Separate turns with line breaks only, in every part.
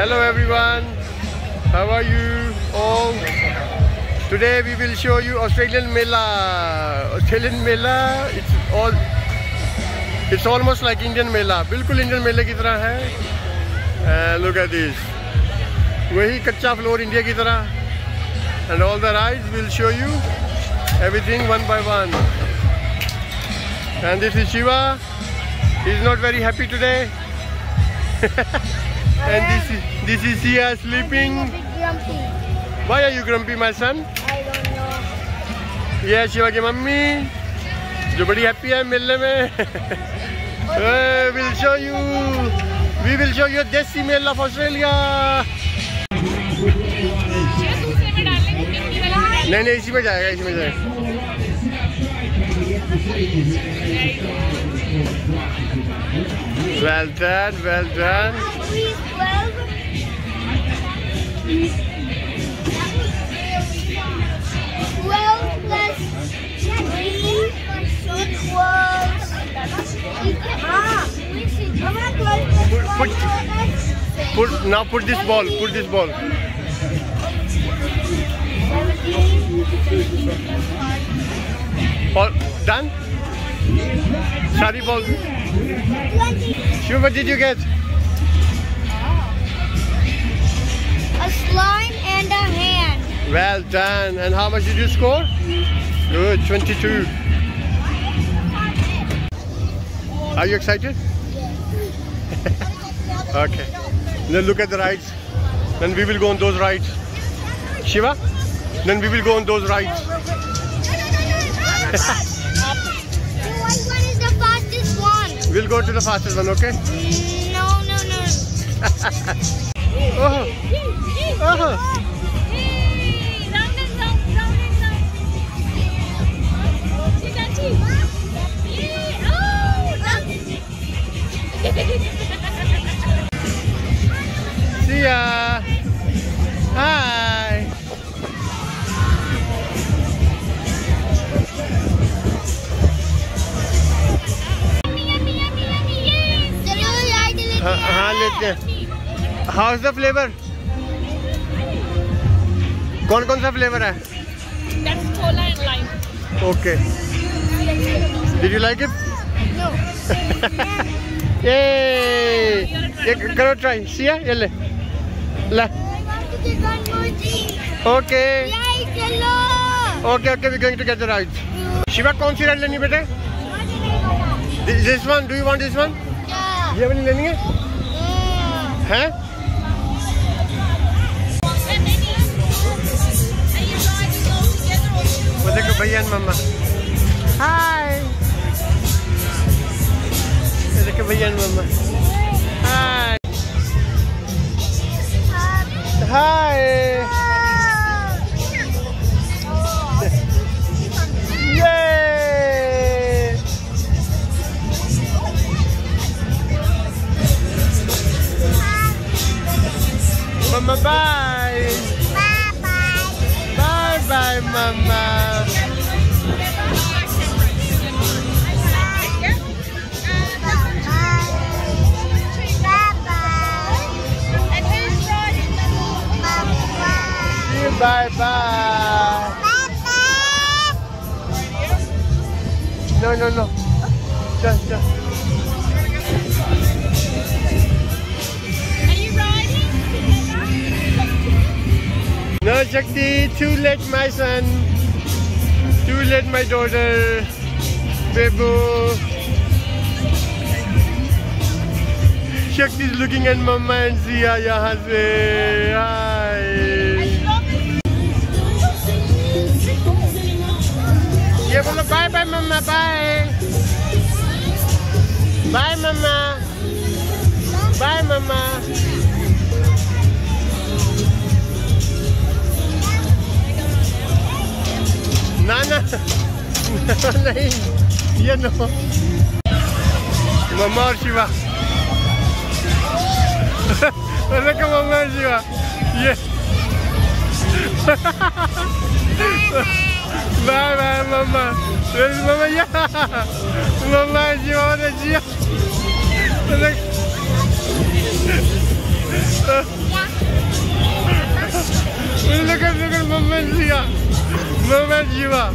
Hello everyone. How are you all? Today we will show you Australian Mela. Australian Mela. It's all. It's almost like Indian Mela. बिल्कुल Indian Mela की तरह है. Uh, look at this. वही कच्चा floor India की तरह. And all the rides will show you everything one by one. And this is Shiva. He's not very happy today. and this is this is here sleeping. Why are you grumpy, my son?
I don't know.
Yes, yeah, Shiva's mommy. जो happy I am मिलने में। We will show you. We will show you desi mela of Australia. नहीं नहीं इसी में जाएगा इसी में जाएगा। Well
done, well done plus
Put, put, now put this ball, put this ball. All done? Sorry ball. Shiva, did you get?
A slime and a hand.
Well done. And how much did you score? Good, 22. Are you excited? Yes. Okay. Then look at the rides. Then we will go on those rides. Shiva? Then we will go on those rides.
White one is the fastest one.
We'll go to the fastest one, okay?
No, no, no.
Oh, oh. See ya. Hi. हाँ लेते हैं house the flavour कौन कौन सा flavour है.
Okay did you
like it ये ये करो ट्राई सिया ये ले ला.
Okay
okay okay we going to get the ride Shiva कौन सी राइड लेनी बेटे this one do you want this
one
ये वाली लेनी है. हैं Pwede ko ba yan, mama? Hi! Pwede ba yan, mama? Hi! Hi!
Bye-bye.
Bye bye. No, no, no. Just, just.
Are you riding?
No, Shakti, too late, my son. Too late, my daughter. Babu. is looking at Mama and Zia, yahan se. Mama, bye. Bye, Mama. Bye, Mama. Nana. Nana, you know. Mama, Shiva. Look at Mama, Shiva. Yes. bye, bye, Mama. 这是什么鸭？老板，鸡毛的鸡，那个在。那个那个什么卖鸡呀？什么卖鸡吧？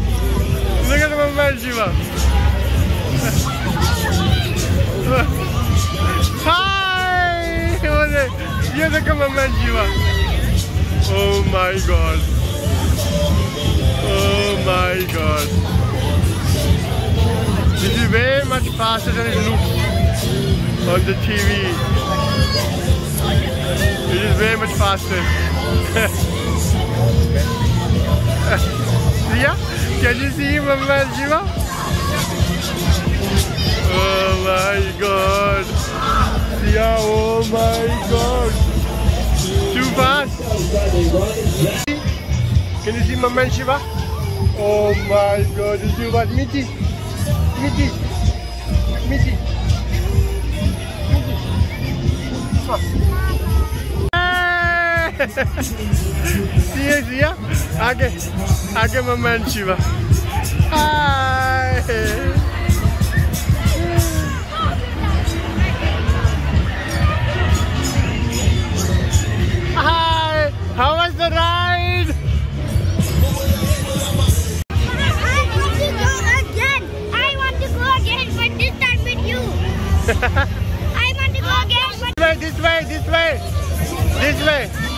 那个什在卖鸡吧？嗨，我的，你在干嘛卖鸡吧？Oh my god！Oh my god！Much faster than it looks on the TV. It is way much faster. Ria, can you see Mama and Jiva? Oh my god. Ria, oh my god. Too fast. Can you see Mama and Shiva? Oh my god, this is what? Miti. Miti. Miti. Sia, Sia. आगे आगे मम्मा and Shiva. Hi. Hi. How was the ride?
I want to go again, This
way, this way, this way, this way.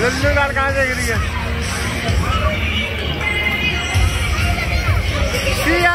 Lallu Lal कहाँ है? Siya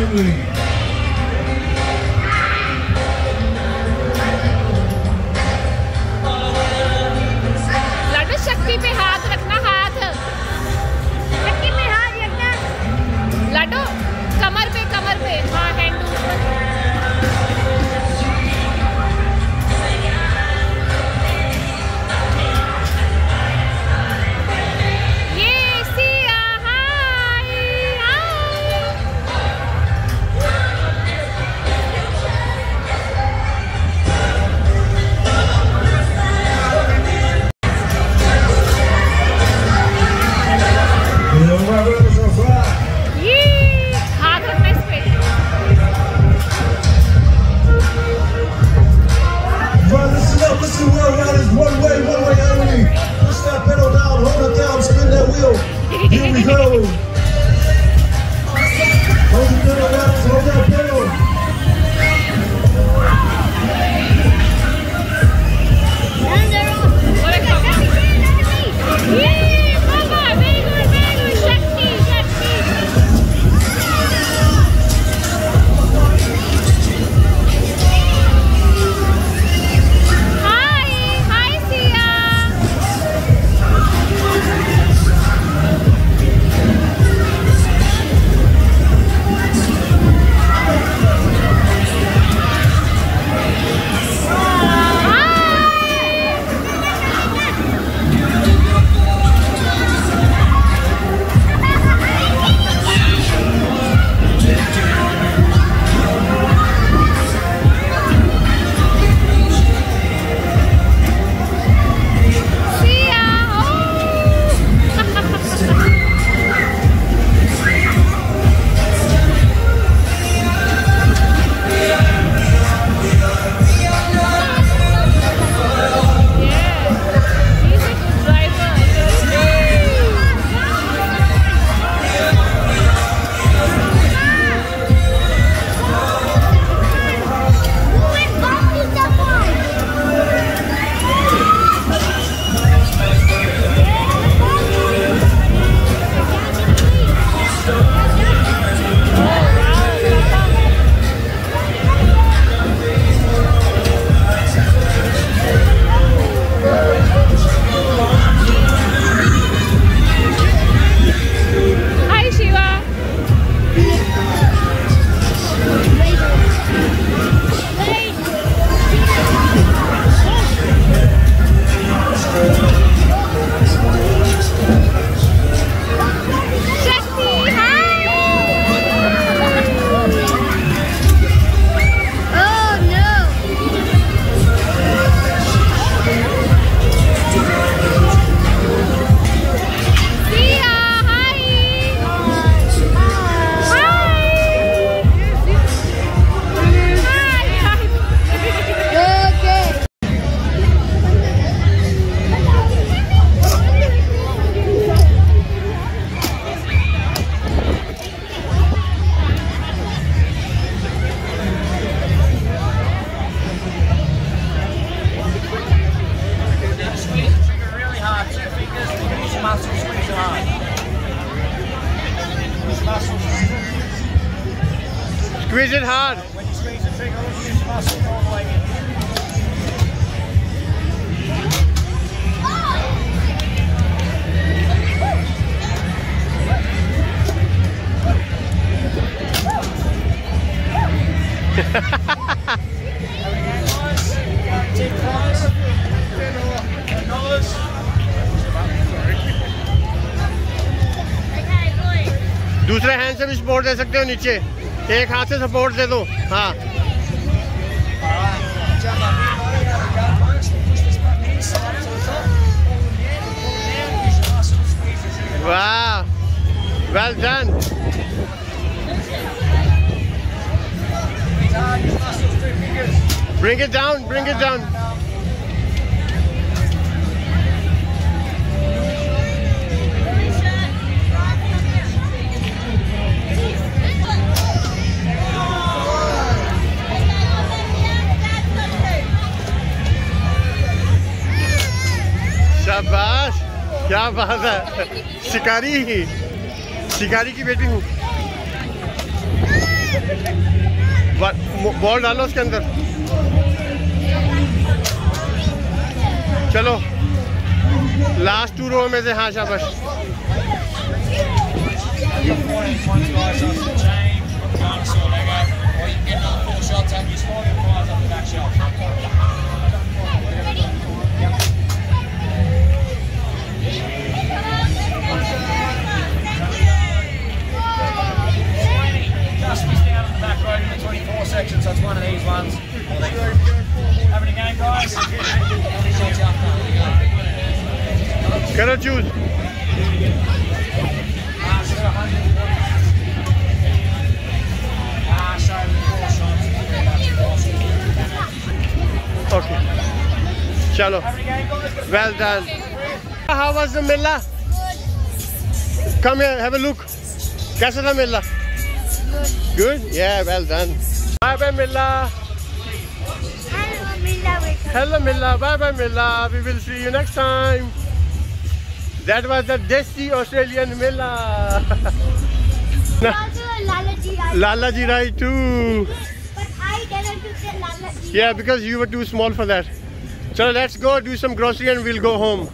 family.
Squeeze it hard. When you squeeze the trigger, all muscle all the way in.
दूसरे hand से भी support दे सकते हो नीचे एक हाथ से सपोर्ट दे दो हाँ
वाह well done Bring it down, bring it down.
शाबाश क्या बात है शिकारी शिकारी की बेटी हूँ बॉल डालो उसके अंदर चलो लास्ट टू रो में से हाँ शाबाश
Four shots and you scored the prize off the back shelf. does. How was the Mela? Come here, have a
look. Kaisa tha Mela? Good. Good? Yeah, well done. Bye-bye Mela.
Hello
Milla, bye bye Milla, we will see you next time. That was the Desi Australian Milla.
Lala Ji
Rai too.
But I didn't say Lala Ji
Yeah, because you were too small for that. So let's go do some grocery and we'll go home.